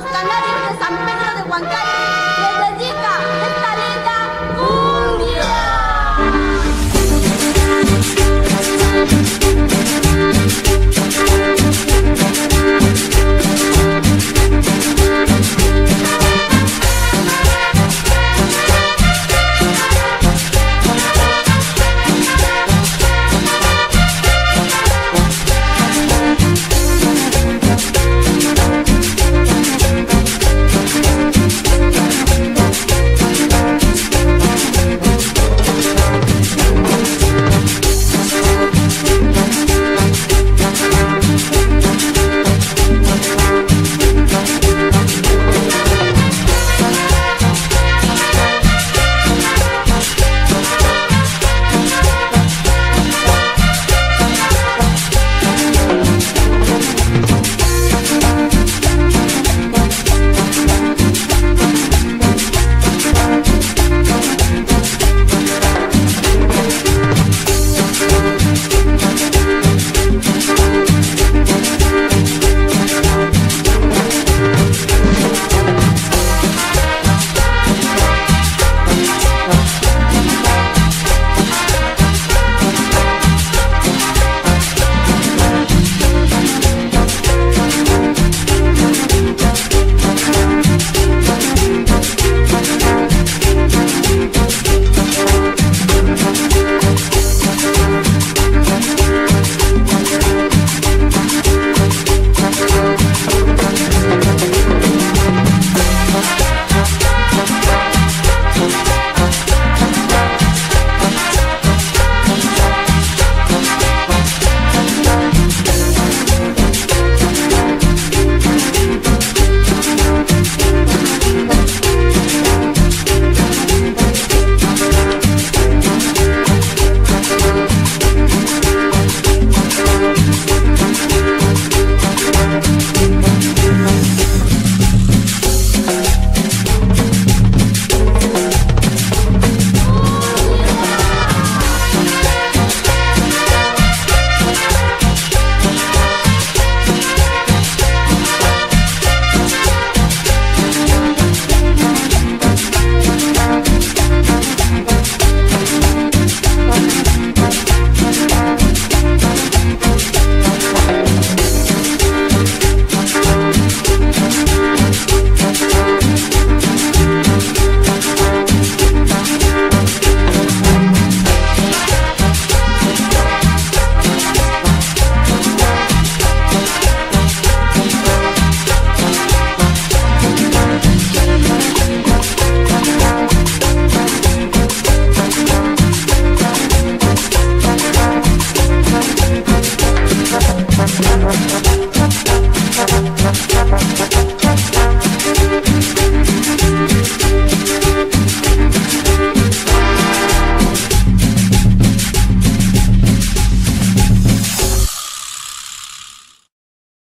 los canarios de San Pedro de Huancayo.